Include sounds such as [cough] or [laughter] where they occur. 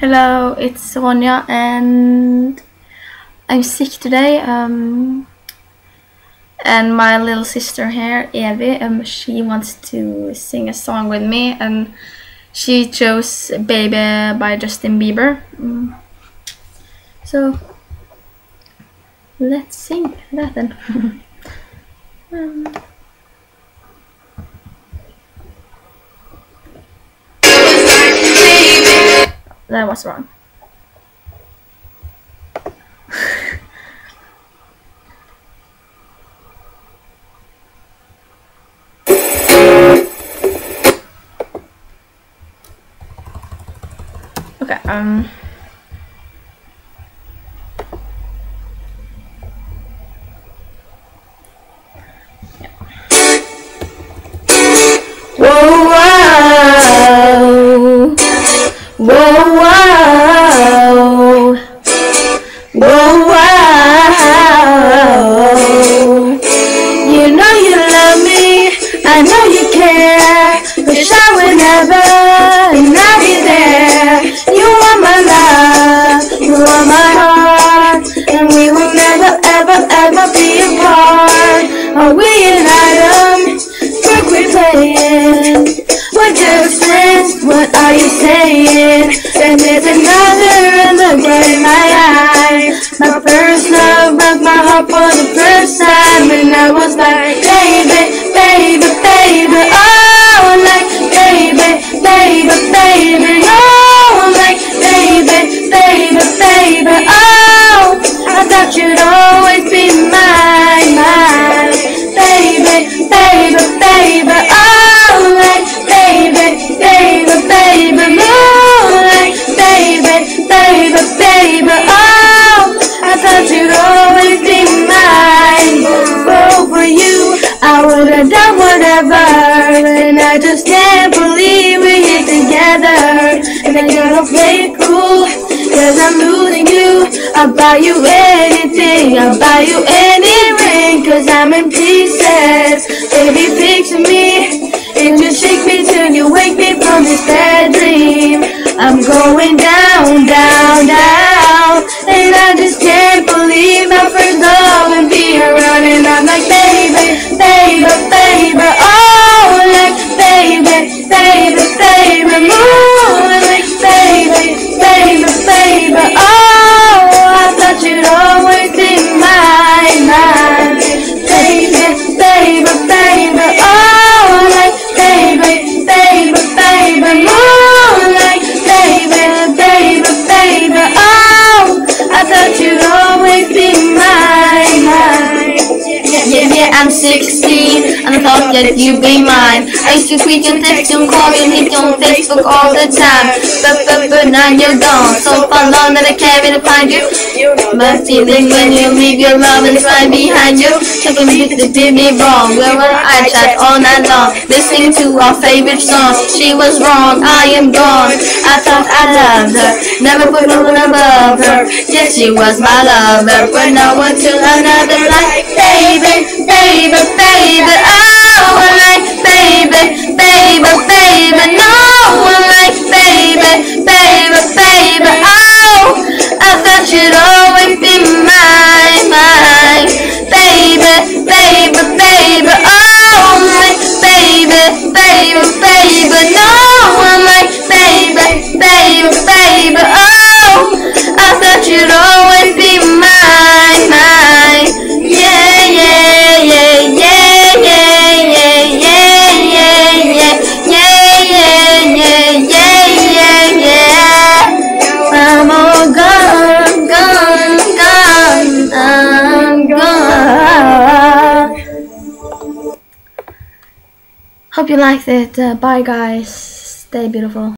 Hello, it's Ronja and I'm sick today. Um, and my little sister here, Evie, um, she wants to sing a song with me and she chose Baby by Justin Bieber. Mm. So, let's sing that then. [laughs] um, that what's wrong. okay, um Whoa, wow. Whoa, I know you care. Wish I would never not be there. You are my love, you are my heart, and we will never, ever, ever be apart. Are we an item? Trick we playing? We're just friends, what are you saying? And there's another in the bright in my eye. My first love broke my heart for the first time, and I was like, have done whatever, and I just can't believe we're here together. And I gotta play it cool, cause I'm losing you. I'll buy you anything, I'll buy you any ring, cause I'm in pieces. Baby, picture me, and just shake me till you wake me from this bad dream. I'm going down, down, 16, and thought that you'd be mine. I used to tweet and text and call you and hit you on Facebook all the time. But, but, but now you're gone, so far long that I can't really find you. My feeling when you leave your love and right behind you. Taking me to did me wrong, where were I chat all night long, listening to our favorite song. She was wrong, I am gone. I thought I loved her, never put no one above her. Yes, she was my lover, but no one to another like baby, baby, baby. Hope you liked it. Uh, bye, guys. Stay beautiful.